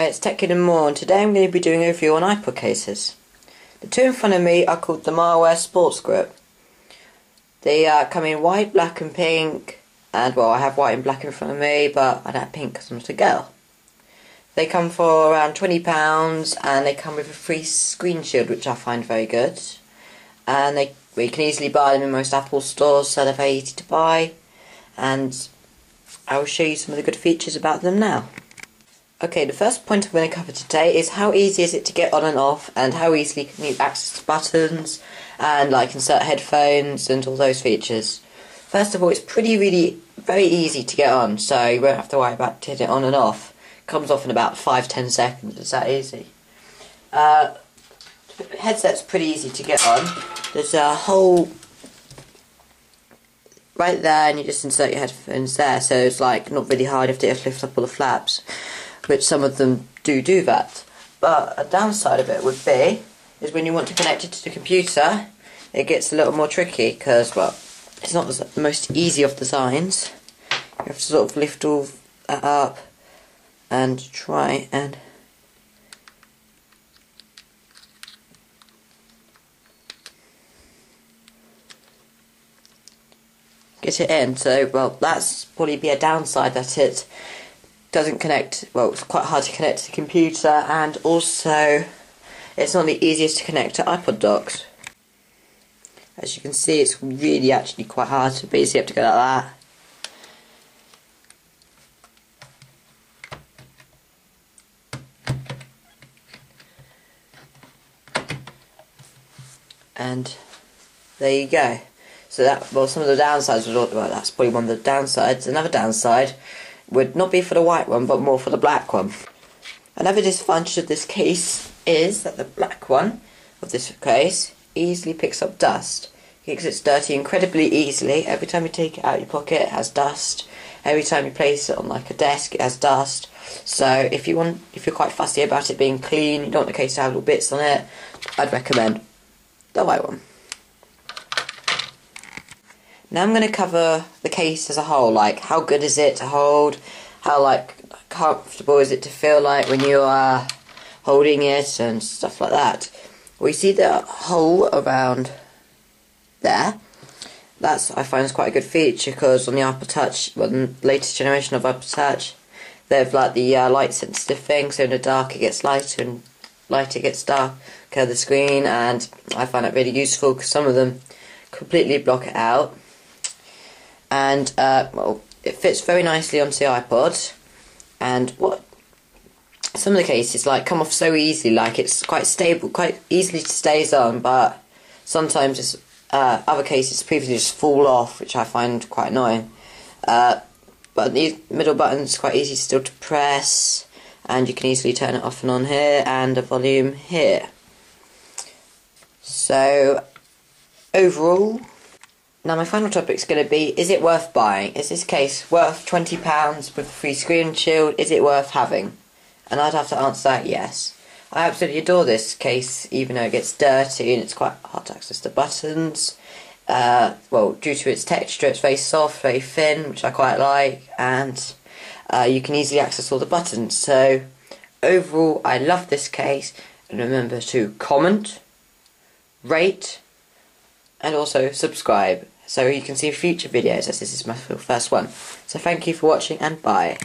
Hi, it's Tech and more, and today I'm going to be doing a review on iPod cases. The two in front of me are called the Marware Sports Grip. They uh, come in white, black and pink, and well, I have white and black in front of me, but I don't have pink because I'm not a girl. They come for around £20 and they come with a free screen shield, which I find very good. And they, we can easily buy them in most Apple stores, so they're very easy to buy. And I will show you some of the good features about them now. Okay, the first point I'm going to cover today is how easy is it to get on and off and how easily can you access buttons and like insert headphones and all those features. First of all, it's pretty really very easy to get on, so you won't have to worry about getting it on and off. It comes off in about 5-10 seconds, it's that easy. Uh, headset's pretty easy to get on. There's a hole right there and you just insert your headphones there, so it's like not really hard, you have to lift up all the flaps which some of them do do that. But a downside of it would be, is when you want to connect it to the computer, it gets a little more tricky because, well, it's not the most easy of designs. You have to sort of lift all that up and try and get it in. So, well, that's probably be a downside that it doesn't connect, well, it's quite hard to connect to the computer, and also it's not the easiest to connect to iPod docks. As you can see, it's really actually quite hard to basically have to go like that. And there you go. So that, well, some of the downsides, well, that's probably one of the downsides. Another downside would not be for the white one, but more for the black one. Another disadvantage of this case is that the black one of this case easily picks up dust. It gets dirty incredibly easily. Every time you take it out of your pocket, it has dust. Every time you place it on like a desk, it has dust. So if you want, if you're quite fussy about it being clean, you don't want the case to have little bits on it, I'd recommend the white one. Now I'm going to cover the case as a whole, like how good is it to hold, how like comfortable is it to feel like when you are holding it and stuff like that. We see the hole around there. That's I find is quite a good feature because on the iPod Touch, well, the latest generation of iPod Touch, they've like the uh, light sensitive thing, so in the dark it gets lighter and lighter it gets darker the screen, and I find that really useful because some of them completely block it out and uh, well, it fits very nicely onto the iPod. And what some of the cases like come off so easily, like it's quite stable, quite easily to stays on, but sometimes it's, uh, other cases previously just fall off, which I find quite annoying. Uh, but the middle button's quite easy still to press, and you can easily turn it off and on here, and the volume here. So, overall, now my final topic is going to be, is it worth buying? Is this case worth £20 with free screen shield? Is it worth having? And I'd have to answer that yes. I absolutely adore this case, even though it gets dirty and it's quite hard to access the buttons. Uh, well, due to its texture, it's very soft, very thin, which I quite like, and uh, you can easily access all the buttons. So, overall, I love this case, and remember to comment, rate, and also subscribe so you can see future videos as this is my first one. So thank you for watching and bye.